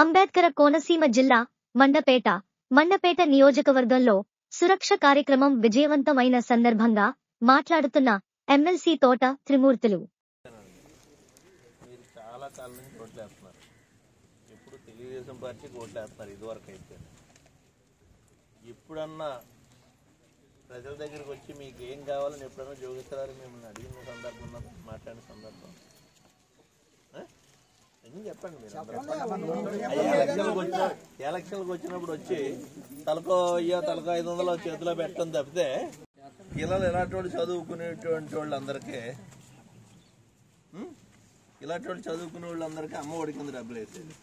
అంబేద్కర కోనసీమ జిల్లా మండపేట మండపేట నియోజకవర్గంలో సురక్ష కార్యక్రమం విజయవంతమైన సందర్భంగా మాట్లాడుతున్న ఎమ్మెల్సీ తోట త్రిమూర్తులు. మీరు చాలా కాలం నుంచి ఓట్లు వేస్తున్నారు. తెలుగుదేశం పార్టీకి ఓట్లు ఇదివరకు అయితే ఇప్పుడన్నా ప్రజల దగ్గరికి వచ్చి మీకు ఏం కావాలని ఎప్పుడన్నా జోగిస్తారని మిమ్మల్ని అడిగిన సందర్భం మాట్లాడిన సందర్భం. చెప్పండి మీరు? ఎలక్షన్లకు వచ్చిన ఎలక్షన్లకు వచ్చినప్పుడు వచ్చి తలకో అయ్యో తలకో ఐదు వందలు చేతిలో పెట్టడం తప్పితే పిల్లలు ఎలాంటి వాళ్ళు చదువుకునేటువంటి వాళ్ళందరికీ? ఇలాంటి వాళ్ళు చదువుకునే వాళ్ళందరికీ అమ్మ ఒడి కింద డబ్బులు వేసేది.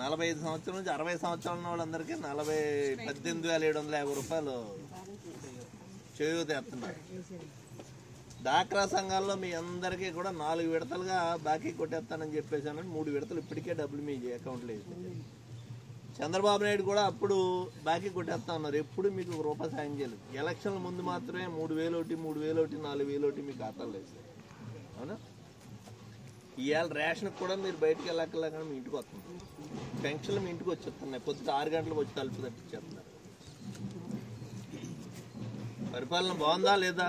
నలభై ఐదు సంవత్సరాల నుంచి అరవై సంవత్సరాల ఉన్న వాళ్ళందరికీ నలభై పద్దెనిమిది వేల ఏడు వందల యాభై రూపాయలు చేయూత ఎత్తున్నారు డాక్రా సంఘాల్లో మీ అందరికీ కూడా నాలుగు విడతలుగా బాకీ కొట్టేస్తానని చెప్పేసానని మూడు విడతలు ఇప్పటికే డబ్బులు మీ అకౌంట్లో వేసేది చంద్రబాబు నాయుడు కూడా అప్పుడు బాకీ కొట్టేస్తా ఉన్నారు. ఎప్పుడు మీకు రూపాయి సాయం చేయలేదు. ఎలక్షన్ల ముందు మాత్రమే మూడు వేలు ఒకటి మూడు వేలు ఒకటి నాలుగు వేలు ఒకటి మీ ఖాతాలు వేసారు అవునా? ఇవాళ రేషన్ కూడా మీరు బయటికి కానీ మీ ఇంటికి వస్తుంది పెన్షన్లు మీ ఇంటికి వచ్చేస్తున్నాయి. పొద్దుట ఆరు గంటలకు వచ్చి తలుపు తప్పించేస్తున్నారు పరిపాలన బాగుందా లేదా?